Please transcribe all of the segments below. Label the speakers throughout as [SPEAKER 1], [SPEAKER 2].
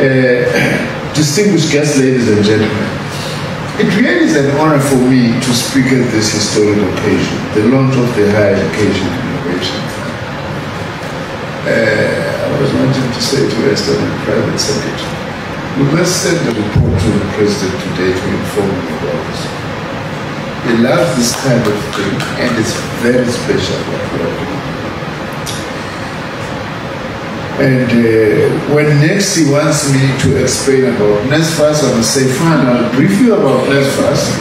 [SPEAKER 1] Uh, distinguished guests, ladies and gentlemen, it really is an honor for me to speak at this historic occasion, the launch of the Higher Education Innovation Uh, I was wanting to say to Esther, my private secretary, we must send a report to the President today to inform him about this. He loves this kind of thing and it's very special what we are doing. And uh, when next he wants me to explain about NSFAS, I will say, fine, I'll brief you about NSFAS,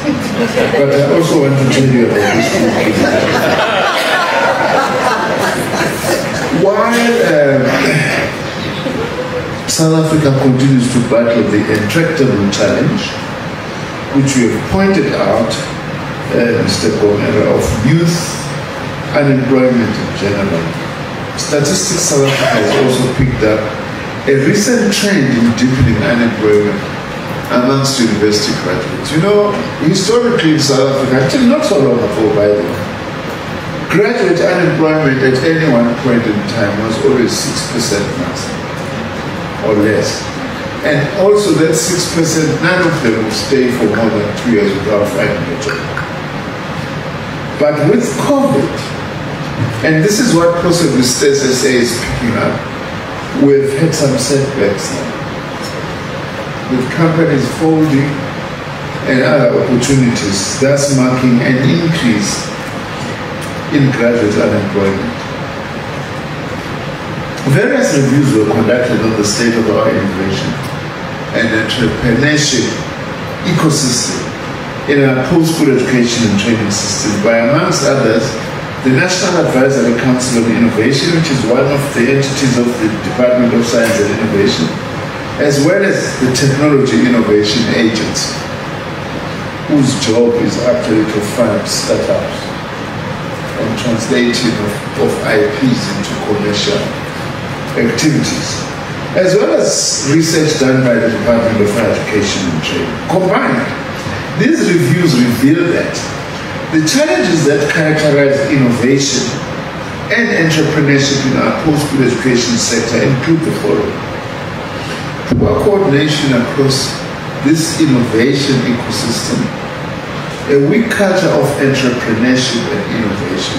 [SPEAKER 1] but I also want to tell you about this. While uh, South Africa continues to battle the intractable challenge, which we have pointed out, uh, Mr. Gomera, of youth unemployment in general, Statistics South Africa has also picked up a recent trend in deepening unemployment amongst university graduates. You know, historically in South Africa, until not so long ago, by the way, graduate unemployment at any one point in time was always 6% maximum or less. And also that 6%, none of them will stay for more than two years without finding a job. But with COVID, and this is what possibly Stats SA is picking up. We've had some setbacks. With companies folding and other opportunities, thus marking an increase in graduate unemployment. Various reviews were conducted on the state of our innovation and entrepreneurship ecosystem in our post-school education and training system by, amongst others, the National Advisory Council on Innovation, which is one of the entities of the Department of Science and Innovation, as well as the Technology Innovation Agency, whose job is actually to fund startups and translating of, of IPs into commercial activities, as well as research done by the Department of Education and Training. Combined, these reviews reveal that the challenges that characterize innovation and entrepreneurship in our post-school education sector include the following. Poor coordination across this innovation ecosystem, a weak culture of entrepreneurship and innovation,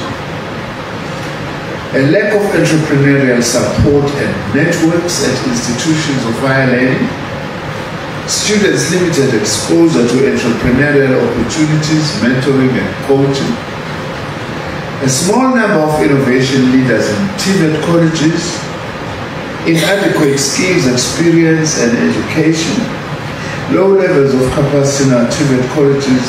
[SPEAKER 1] a lack of entrepreneurial support and networks at institutions of higher learning, students limited exposure to entrepreneurial opportunities, mentoring and coaching, a small number of innovation leaders in TVET colleges, inadequate skills, experience and education, low levels of capacity in our TVET colleges,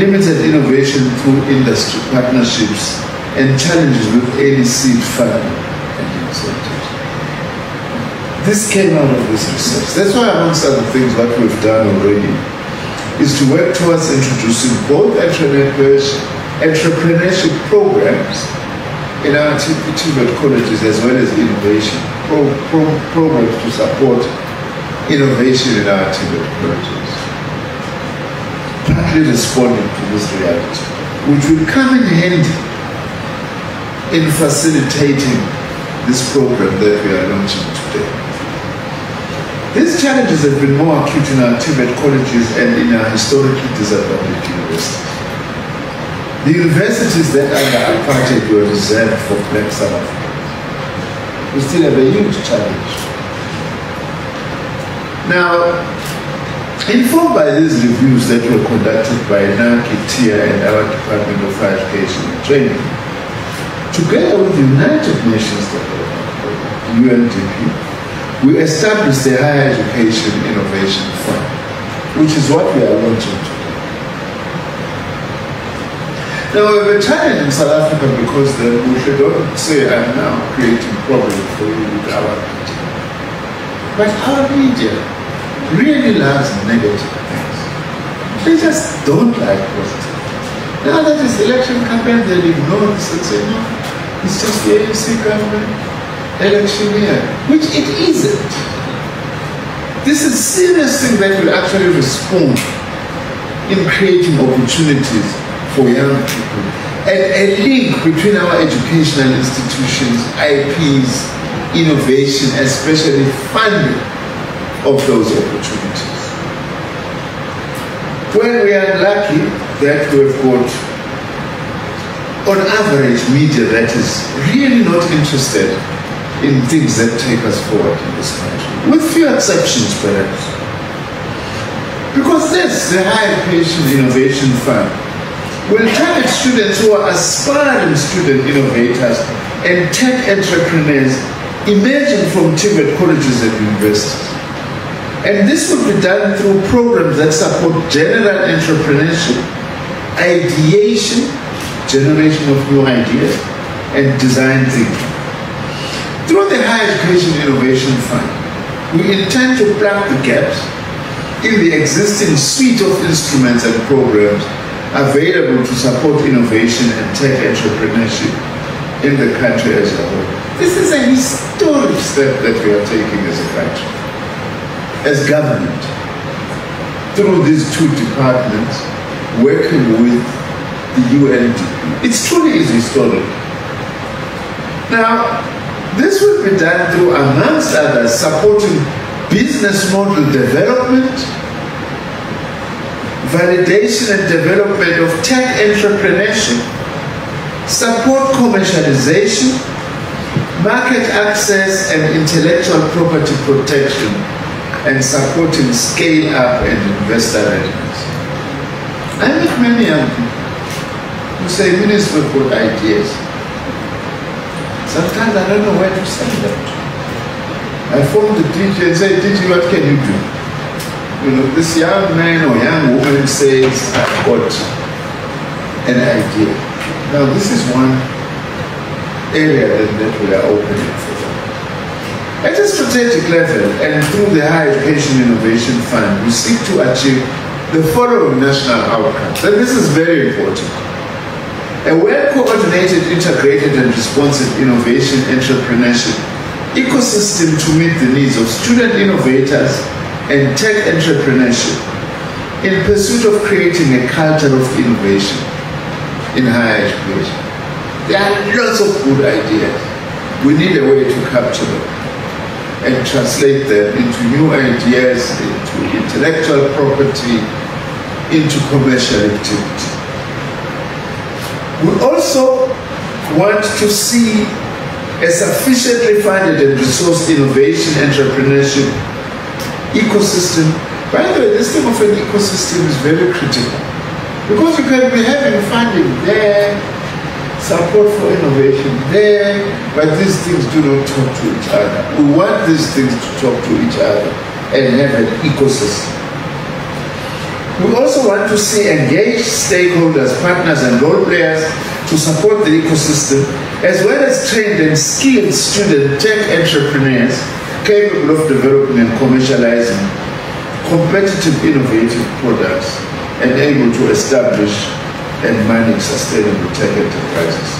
[SPEAKER 1] limited innovation through industry partnerships, and challenges with early seed funding and incentives. This came out of this research. That's why, amongst other things, what we've done already is to work towards introducing both entrepreneurship, programs in our TVET colleges as well as innovation pro, pro, programs to support innovation in our TVET colleges. Partly responding to this reality, which will come in handy in facilitating this program that we are launching today. These challenges have been more acute in our TVET colleges and in our historically disadvantaged universities. The universities that under apartheid were reserved for black South Africa, we still have a huge challenge. Now, informed by these reviews that were conducted by NACI, TIA, and our Department of Higher Education and Training, together with the United Nations UNDP, we established the Higher Education Innovation Fund, which is what we are launching today. Now, we have a challenge in South Africa because the, we should not say I'm now creating problems for you with our media. But our media really loves negative things. They just don't like positive. Now that is election campaign, they ignore this and say, no, it's just the ANC government electioneer, which it isn't. This is the serious thing that will actually respond in creating opportunities for young people. And a link between our educational institutions, IPs, innovation, especially funding of those opportunities. When we are lucky that we've got, on average, media that is really not interested in things that take us forward in this country, with few exceptions perhaps. Because this, the Higher Education Innovation Fund, will target students who are aspiring student innovators and tech entrepreneurs emerging from TVET colleges and universities. And this will be done through programs that support general entrepreneurship, ideation, generation of new ideas, and design thinking. Through the Higher Education Innovation Fund, we intend to plug the gaps in the existing suite of instruments and programs available to support innovation and tech entrepreneurship in the country as a whole. This is a historic step that we are taking as a country, as government, through these two departments, working with the UNDP. It truly is historic. Now, this will be done through, amongst others, supporting business model development, validation and development of tech entrepreneurship, support commercialization, market access and intellectual property protection, and supporting scale up and investor readiness. I meet many young people who say, Minister, got ideas. Sometimes I don't know where to send them. I phone the teacher and say, teacher, what can you do? You know, this young man or young woman says, I've got an idea. Now, this is one area that, we are opening for them. At a strategic level and through the Higher Education Innovation Fund, we seek to achieve the following national outcomes. And this is very important. A well-coordinated, integrated and responsive innovation entrepreneurship ecosystem to meet the needs of student innovators and tech entrepreneurship in pursuit of creating a culture of innovation in higher education. There are lots of good ideas. We need a way to capture them and translate them into new ideas, into intellectual property, into commercial activity. We also want to see a sufficiently funded and resourced innovation entrepreneurship ecosystem. By the way, this thing of an ecosystem is very critical because you can be having funding there, support for innovation there, but these things do not talk to each other. We want these things to talk to each other and have an ecosystem. We also want to see engaged stakeholders, partners, and role players to support the ecosystem, as well as trained and skilled student tech entrepreneurs capable of developing and commercializing competitive, innovative products and able to establish and manage sustainable tech enterprises.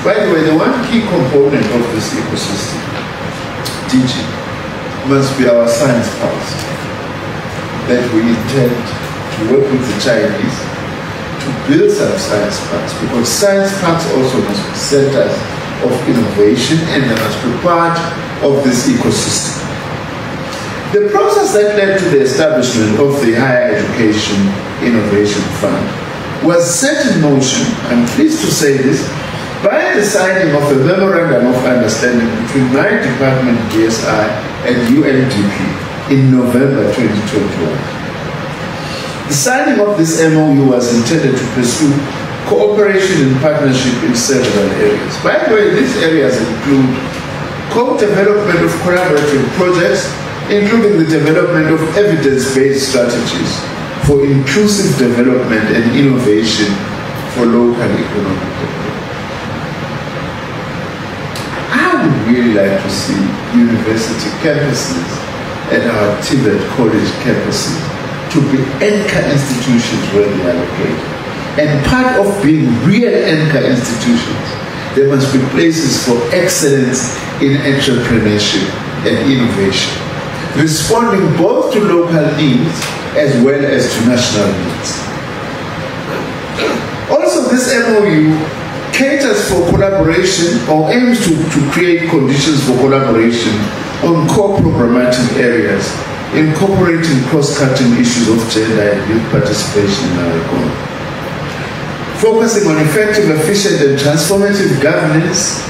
[SPEAKER 1] By the way, the one key component of this ecosystem, DG, must be our science pulse that we intend to work with the Chinese to build some science parks because science parks also must be centers of innovation and they must be part of this ecosystem. The process that led to the establishment of the Higher Education Innovation Fund was set in motion, I'm pleased to say this, by the signing of a memorandum of understanding between my department, DSI, and UNDP in November 2021. The signing of this MOU was intended to pursue cooperation and partnership in several areas. By the way, these areas include co-development of collaborative projects, including the development of evidence-based strategies for inclusive development and innovation for local economic development. I would really like to see university campuses and our TVET college campuses to be anchor institutions where they are located. And part of being real anchor institutions, there must be places for excellence in entrepreneurship and innovation, responding both to local needs as well as to national needs. Also, this MOU caters for collaboration or aims to, to create conditions for collaboration on core programmatic areas, incorporating cross-cutting issues of gender and youth participation in our economy. Focusing on effective, efficient, and transformative governance,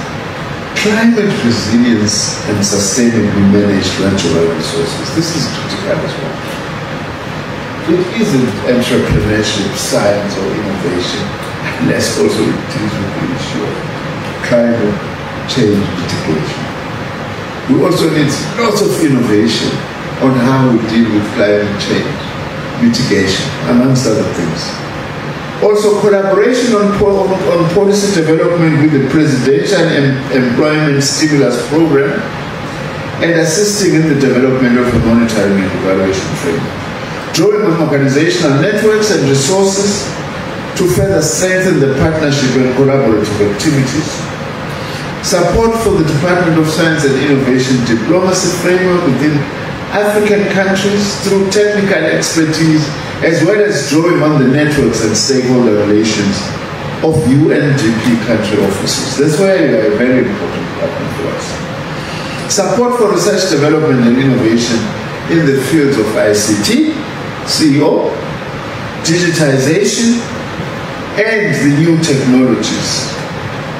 [SPEAKER 1] climate resilience, and sustainably managed natural resources. This is critical as well. It isn't entrepreneurship, science, or innovation, unless also it deals with the issue of climate change mitigation. We also need lots of innovation on how we deal with climate change mitigation, amongst other things. Also, collaboration on, on policy development with the Presidential Employment Stimulus Program and assisting in the development of a monitoring and evaluation framework. Drawing on organizational networks and resources to further strengthen the partnership and collaborative activities support for the Department of Science and Innovation diplomacy framework within African countries through technical expertise, as well as drawing on the networks and stakeholder relations of UNDP country offices. That's why you are a very important partner for us. Support for research development and innovation in the fields of ICT, CEO, digitization, and the new technologies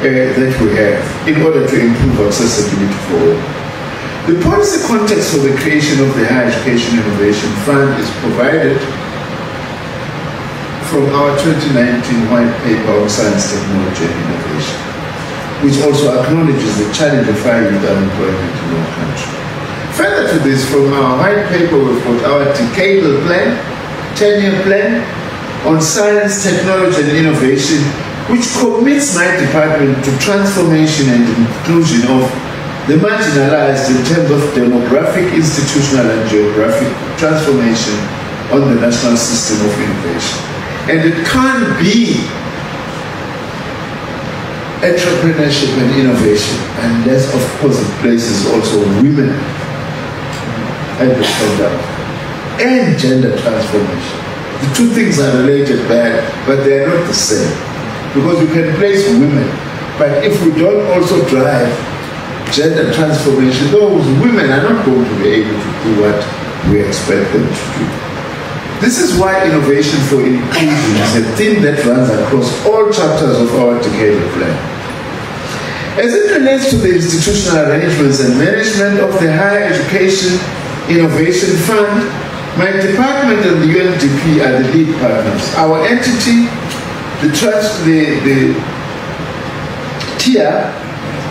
[SPEAKER 1] uh, that we have in order to improve accessibility for all. The policy context for the creation of the Higher Education Innovation Fund is provided from our 2019 white paper on science, technology and innovation, which also acknowledges the challenge of high youth unemployment in our country. Further to this, from our white paper, we've got our decadal plan, 10-year plan on science, technology and innovation which commits my department to transformation and inclusion of the marginalized in terms of demographic, institutional, and geographic transformation on the national system of innovation. And it can't be entrepreneurship and innovation unless, of course, it places also women at the center and gender transformation. The two things are related, but they are not the same because you can place women. But if we don't also drive gender transformation, those women are not going to be able to do what we expect them to do. This is why innovation for inclusion is a theme that runs across all chapters of our decadal plan. As it relates to the institutional arrangements and management of the Higher Education Innovation Fund, my department and the UNDP are the lead partners. Our entity the trust, the, the TIA,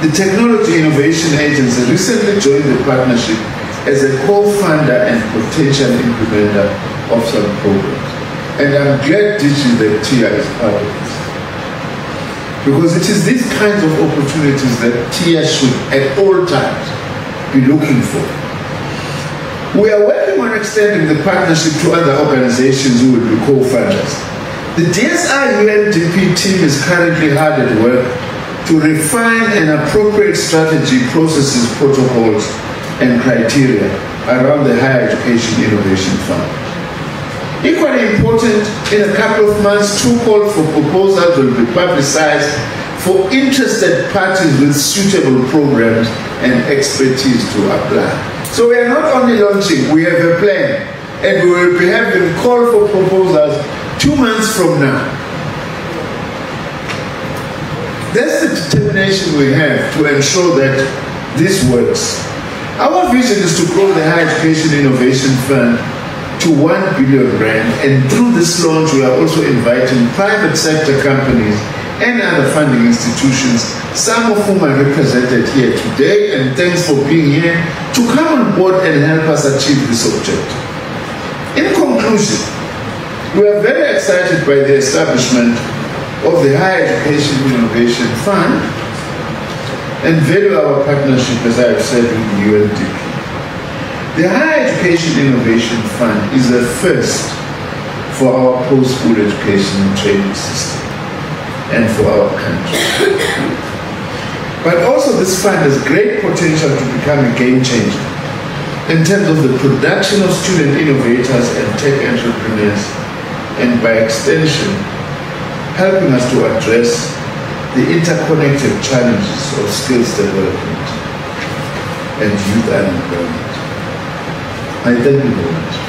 [SPEAKER 1] the Technology Innovation Agency, recently joined the partnership as a co-funder and potential implementer of some programs. And I'm glad DG that TIA is part of this. Because it is these kinds of opportunities that TIA should at all times be looking for. We are working on extending the partnership to other organizations who will be co-funders. The DSI UNDP team is currently hard at work to refine an appropriate strategy, processes, protocols, and criteria around the Higher Education Innovation Fund. Equally important, in a couple of months, two calls for proposals will be publicized for interested parties with suitable programs and expertise to apply. So we are not only launching, we have a plan, and we will be having call for proposals two months from now. That's the determination we have to ensure that this works. Our vision is to grow the Higher Education Innovation Fund to 1 billion rand and through this launch we are also inviting private sector companies and other funding institutions, some of whom are represented here today and thanks for being here, to come on board and help us achieve this objective. In conclusion, we are very excited by the establishment of the Higher Education Innovation Fund and value our partnership, as I have said, with the UNDP. The Higher Education Innovation Fund is a first for our post-school education and training system and for our country. but also this fund has great potential to become a game changer in terms of the production of student innovators and tech entrepreneurs and by extension, helping us to address the interconnected challenges of skills development. and youth unemployment. I thank you very much.